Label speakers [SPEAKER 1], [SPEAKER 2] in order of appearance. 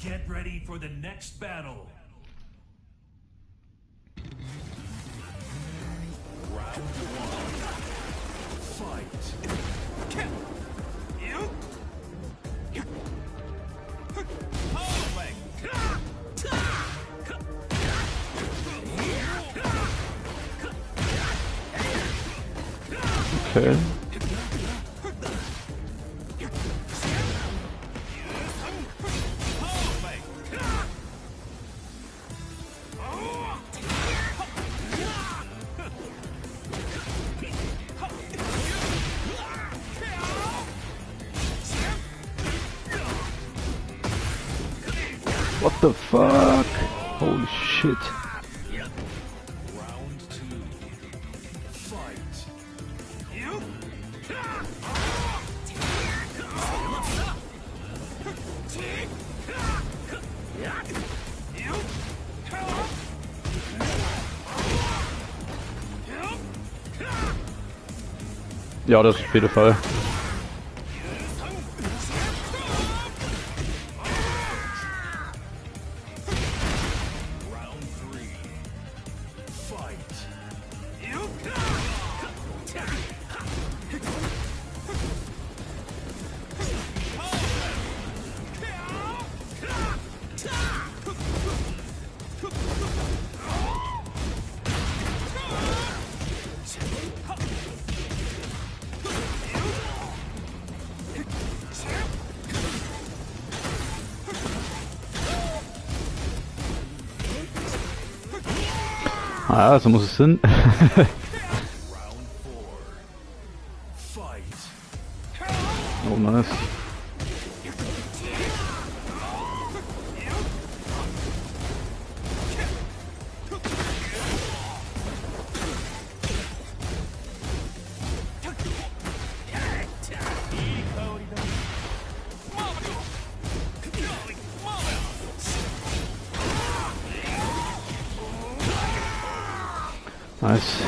[SPEAKER 1] Get ready for the next battle. Round one. Fight.
[SPEAKER 2] Okay. What the fuck? Holy shit.
[SPEAKER 1] Round two. Fight.
[SPEAKER 2] Ja, das ist auf jeden Fall. Ah, so muss es
[SPEAKER 1] hin.
[SPEAKER 2] oh, nice. ナイス